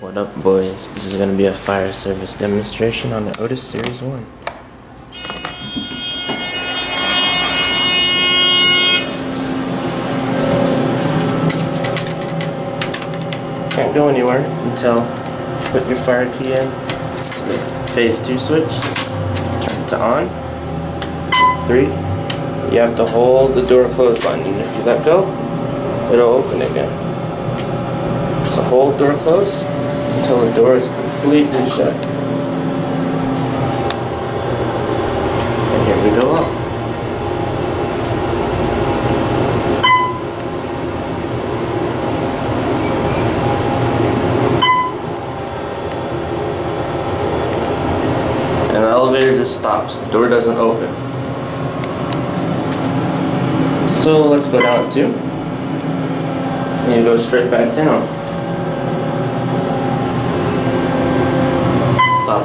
What up boys, this is going to be a fire service demonstration on the Otis Series 1. Can't go anywhere until put your fire key in, phase 2 switch, turn it to on, 3, you have to hold the door closed button if you let go, it'll open again. So hold door closed until the door is completely shut. And here we go up. And the elevator just stops. The door doesn't open. So let's go down two. And go straight back down.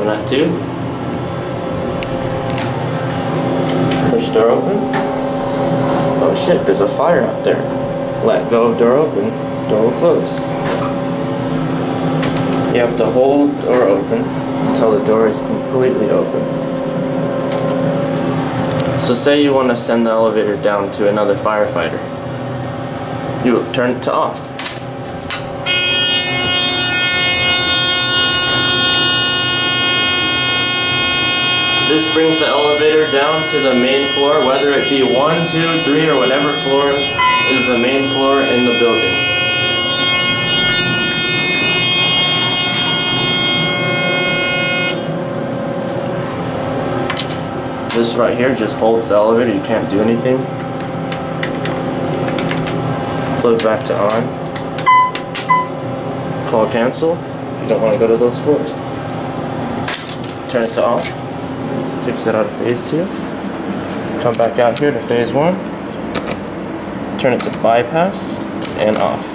Stopping at two. Push door open. Oh shit, there's a fire out there. Let go of door open. Door will close. You have to hold door open until the door is completely open. So say you want to send the elevator down to another firefighter. You turn it to off. This brings the elevator down to the main floor, whether it be one, two, three, or whatever floor is the main floor in the building. This right here just holds the elevator, you can't do anything. Flip back to on. Call cancel if you don't want to go to those floors. Turn it to off. Takes it out of phase two. Come back out here to phase one. Turn it to bypass and off.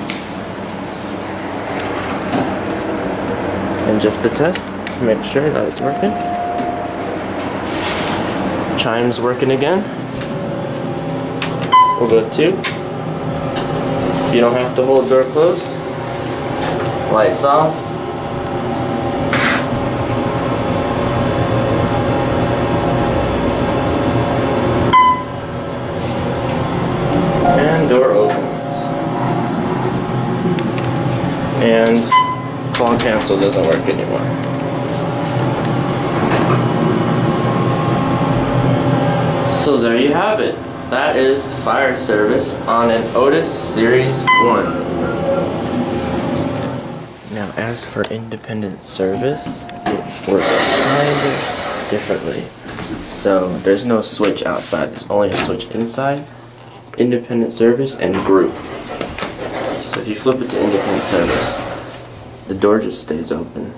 And just to test, make sure that it's working. Chimes working again. We'll go two. You don't have to hold door closed. Lights off. Call cancel doesn't work anymore. So there you have it. That is fire service on an Otis Series 1. Now as for independent service, it works kind of differently. So there's no switch outside, there's only a switch inside. Independent service and group. So if you flip it to independent service, the door just stays open.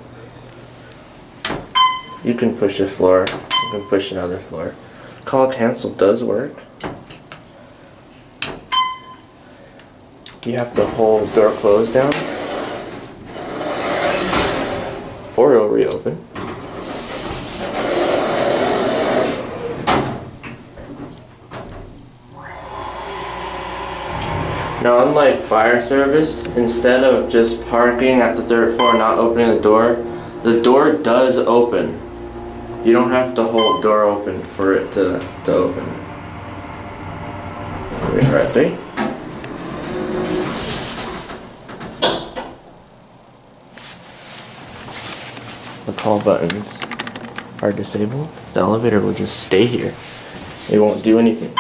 You can push a floor, you can push another floor. Call cancel does work. You have to hold door closed down or it'll reopen. Now unlike fire service, instead of just parking at the third floor not opening the door, the door does open. You don't have to hold door open for it to, to open. At. The call buttons are disabled. The elevator will just stay here. It won't do anything.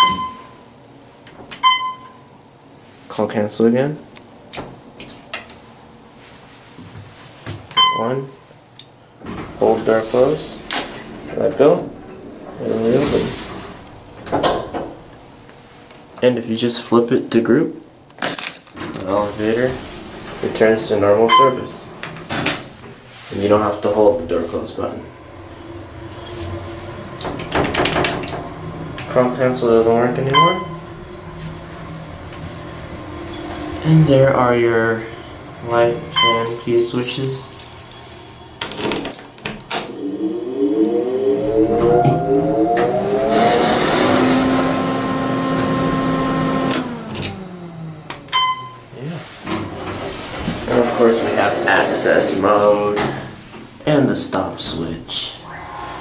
Call cancel again. One. Hold door closed. Let go. And reopen. And if you just flip it to group, the elevator returns to normal service. And you don't have to hold the door close button. Call cancel doesn't work anymore. And there are your light and key switches. And of course we have access mode and the stop switch,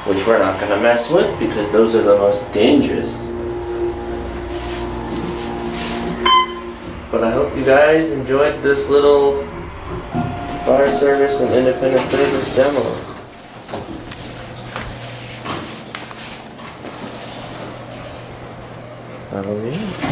which we're not gonna mess with because those are the most dangerous. But I hope you guys enjoyed this little fire service and independent service demo. That'll be it.